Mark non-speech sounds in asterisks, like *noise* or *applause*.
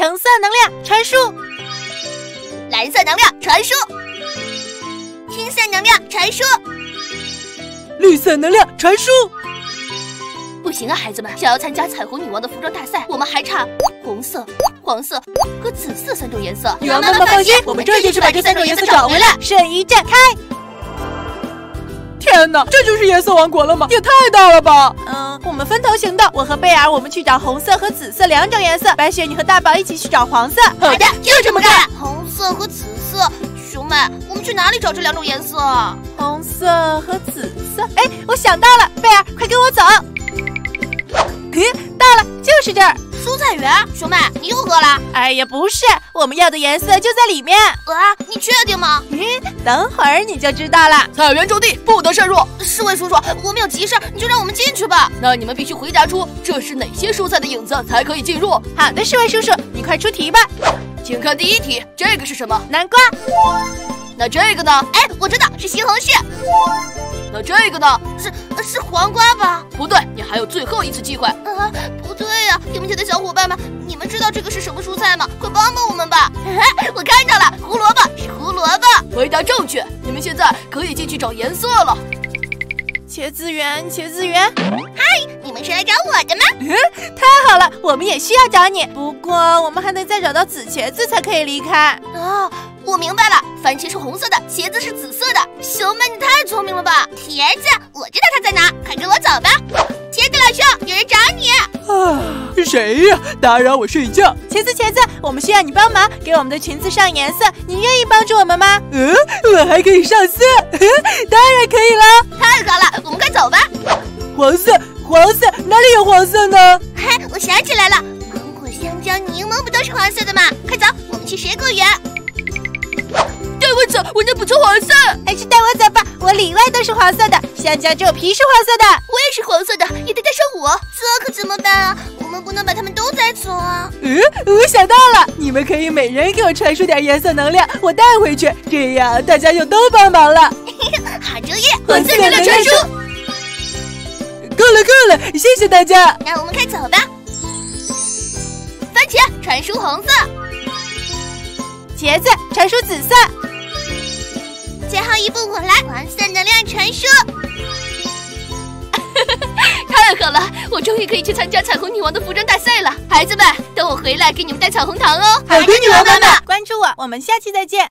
橙色能量传输，蓝色能量传输，青色能量传输，绿色能量传输。不行啊，孩子们，想要参加彩虹女王的服装大赛，我们还差红色、黄色和紫色三种颜色。女王妈妈放心，我们这就去把这三种颜色找回来。瞬移战开！天哪，这就是颜色王国了吗？也太大了吧！嗯，我们分头行动，我和贝尔，我们去找红色和紫色两种颜色。白雪，你和大宝一起去找黄色。*laughs* 好的，就这么干。红色和紫色，熊妹，我们去哪里找这两种颜色？红色和紫色。哎，我想到了，贝尔，快跟我走。咦，到了，就是这儿，蔬菜园。熊妹，你又饿了？哎呀，不是，我们要的颜色就在里面。啊，你确定吗？咦，等会儿你就知道了。菜园种地，不得擅入。侍卫叔叔，我们有急事，你就让我们进去吧。那你们必须回答出这是哪些蔬菜的影子，才可以进入。好的，侍卫叔叔，你快出题吧。请看第一题，这个是什么？南瓜。那这个呢？哎，我知道是西红柿。那这个呢？是是黄瓜吧？不对，你还有最后一次机会。啊，不对呀！屏幕前的小伙伴们，你们知道这个是什么蔬菜吗？快帮帮我们吧！*laughs* 我看到了，胡萝卜。回答正确，你们现在可以进去找颜色了。茄子园，茄子园。嗨，你们是来找我的吗？嗯，太好了，我们也需要找你。不过我们还得再找到紫茄子才可以离开。哦。我明白了，番茄是红色的，茄子是紫色的。熊妹，你太聪明了吧！茄子，是谁呀？打扰我睡觉。茄子，茄子，我们需要你帮忙，给我们的裙子上颜色。你愿意帮助我们吗？嗯，我还可以上色，当然可以啦。太好了，我们快走吧。黄色，黄色，哪里有黄色呢？嘿，我想起来了，芒果、香蕉、柠檬不都是黄色的吗？快走，我们去水果园。带我走，我那不穿黄色。还是带我走吧，我里外都是黄色的，香蕉只有皮是黄色的。我也是黄色嗯，我想到了，你们可以每人给我传输点颜色能量，我带回去，这样大家就都帮忙了。*laughs* 好主意，黄色能量传输。够了够了，谢谢大家。那我们快走吧。番茄传输红色。茄子传输紫色，最后一步我来，黄色能量传输。*laughs* *laughs* 太好了，我终于可以去参加彩虹女王的服装大赛了。孩子们，等我回来给你们带彩虹糖哦。好的，女王妈妈，关注我，我们下期再见。